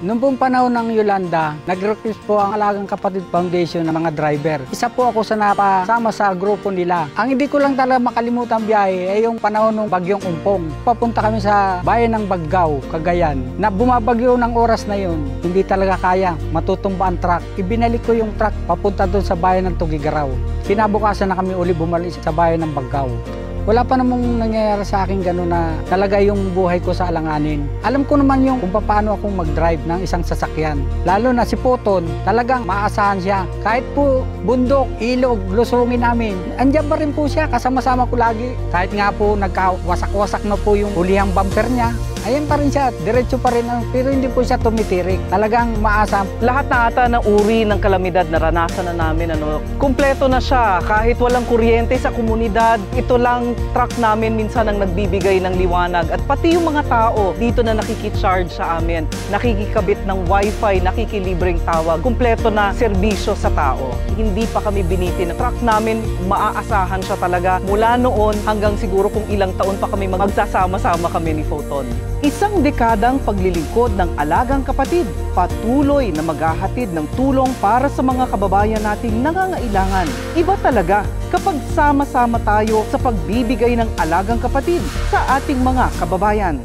Noong pong panahon ng Yolanda, nag-request po ang Alagang Kapatid Foundation ng mga driver. Isa po ako sa napasama sa grupo nila. Ang hindi ko lang talaga makalimutan biyahe ay yung panahon ng bagyong umpong. Papunta kami sa bayan ng Baggao, Cagayan. Na bumabagyo ng oras na yun, hindi talaga kaya matutumba ang truck. Ibinalik ko yung truck papunta doon sa bayan ng Tugigaraw. Kinabukasan na kami uli bumalik sa bayan ng Baggao. Wala pa namang nangyayari sa akin gano'n na talaga yung buhay ko sa alanganin. Alam ko naman yung kung paano ako mag-drive ng isang sasakyan. Lalo na si Poton, talagang maasahan siya. Kahit po bundok, ilog, lusungin namin. Andiyan pa rin po siya, kasama-sama ko lagi. Kahit nga po nagkawasak-wasak na po yung ulihang bumper niya. Ayan pa rin siya, diretso pa rin, pero hindi po siya tumitirik. Talagang maasa. Lahat na ata ng uri ng kalamidad naranasan na namin. Ano, kumpleto na siya kahit walang kuryente sa komunidad. Ito lang truck namin minsan ang nagbibigay ng liwanag. At pati yung mga tao dito na nakikicharge sa amin, nakikikabit ng wifi, nakikilibreng tawag. Kumpleto na serbisyo sa tao. Hindi pa kami binitin. Truck namin, maaasahan siya talaga. Mula noon hanggang siguro kung ilang taon pa kami magsasama-sama kami ni Photon. Isang dekadang paglilingkod ng alagang kapatid, patuloy na maghahatid ng tulong para sa mga kababayan nating nangangailangan. Iba talaga kapag sama-sama tayo sa pagbibigay ng alagang kapatid sa ating mga kababayan.